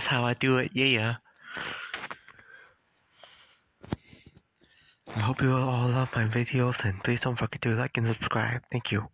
how I do it. Yeah. I hope you all love my videos and please don't forget to like and subscribe. Thank you.